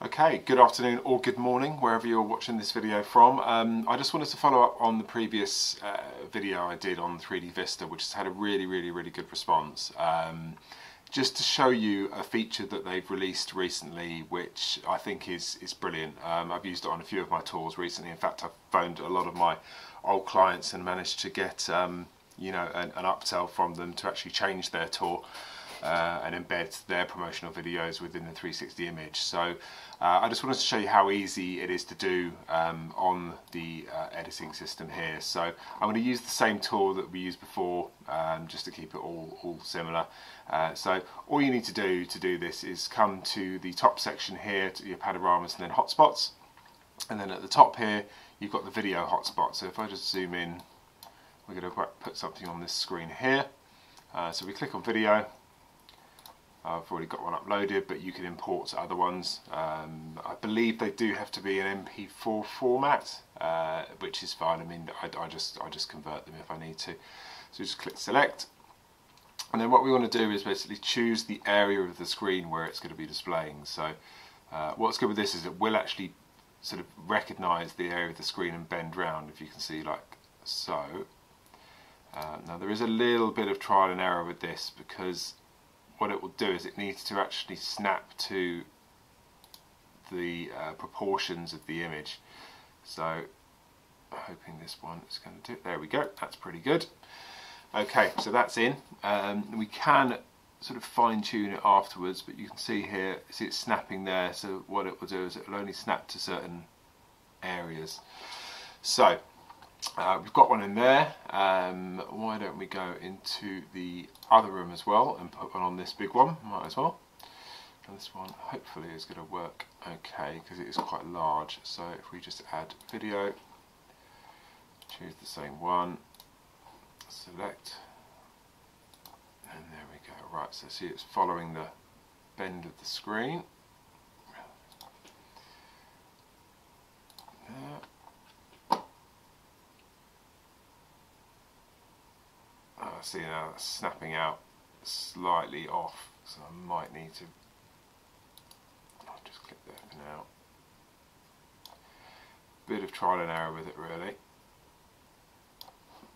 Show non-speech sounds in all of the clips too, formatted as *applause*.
Okay, good afternoon or good morning, wherever you're watching this video from. Um, I just wanted to follow up on the previous uh, video I did on 3D Vista, which has had a really, really, really good response. Um, just to show you a feature that they've released recently, which I think is, is brilliant. Um, I've used it on a few of my tours recently. In fact, I've phoned a lot of my old clients and managed to get um, you know an, an upsell from them to actually change their tour uh, and embed their promotional videos within the 360 image. So uh, I just wanted to show you how easy it is to do um, on the uh, editing system here. So I'm going to use the same tool that we used before um, just to keep it all, all similar. Uh, so all you need to do to do this is come to the top section here to your panoramas and then hotspots and then at the top here you've got the video hotspot. So if I just zoom in we're going to put something on this screen here. Uh, so we click on video I've already got one uploaded, but you can import other ones. Um, I believe they do have to be an MP4 format, uh, which is fine. I mean, I, I, just I just convert them if I need to. So just click select, and then what we want to do is basically choose the area of the screen where it's going to be displaying. So uh, what's good with this is it will actually sort of recognise the area of the screen and bend round, if you can see like so. Uh, now there is a little bit of trial and error with this because what it will do is it needs to actually snap to the uh, proportions of the image. So hoping this one is going to do, it. there we go, that's pretty good. Okay, so that's in. Um, we can sort of fine tune it afterwards, but you can see here, see it's snapping there, so what it will do is it will only snap to certain areas. So, uh, we've got one in there. Um, why don't we go into the other room as well and put one on this big one? Might as well. And this one hopefully is going to work okay because it is quite large. So if we just add video, choose the same one, select, and there we go. Right, so see it's following the bend of the screen. I see now that's snapping out slightly off, so I might need to. I'll just click there for now. Bit of trial and error with it, really.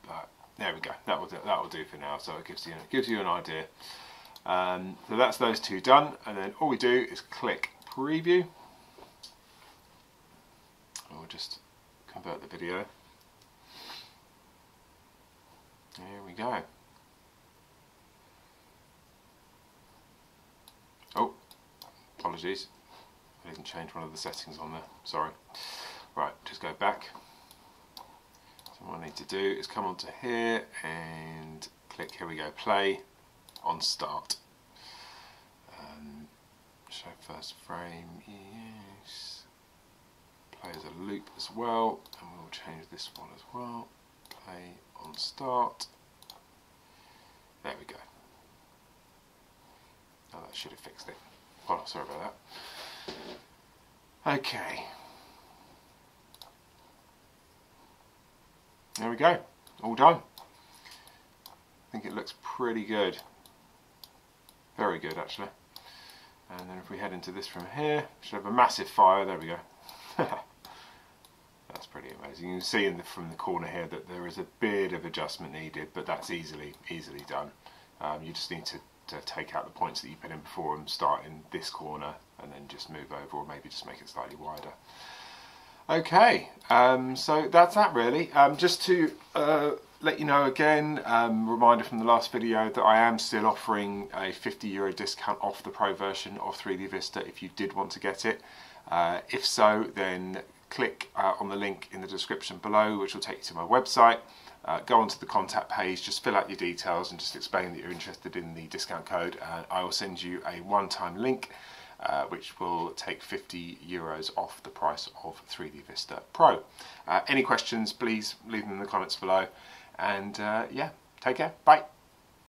But there we go. That will do, that will do for now. So it gives you gives you an idea. Um, so that's those two done, and then all we do is click preview. And We'll just convert the video. There we go. Oh, apologies. I didn't change one of the settings on there. Sorry. Right, just go back. So what I need to do is come onto here and click, here we go, play on start. Um, show first frame, yes. Play as a loop as well, and we'll change this one as well. Play on start. There we go. Oh, that should have fixed it. Oh, sorry about that. Okay. There we go. All done. I think it looks pretty good. Very good, actually. And then if we head into this from here, should have a massive fire. There we go. *laughs* pretty amazing. You can see the, from the corner here that there is a bit of adjustment needed, but that's easily easily done. Um, you just need to, to take out the points that you put in before and start in this corner and then just move over or maybe just make it slightly wider. Okay, um, so that's that really. Um, just to uh, let you know again, um, reminder from the last video that I am still offering a 50 euro discount off the pro version of 3D Vista if you did want to get it. Uh, if so, then click uh, on the link in the description below which will take you to my website. Uh, go onto the contact page, just fill out your details and just explain that you're interested in the discount code and I will send you a one-time link uh, which will take 50 euros off the price of 3D Vista Pro. Uh, any questions please leave them in the comments below and uh, yeah take care bye.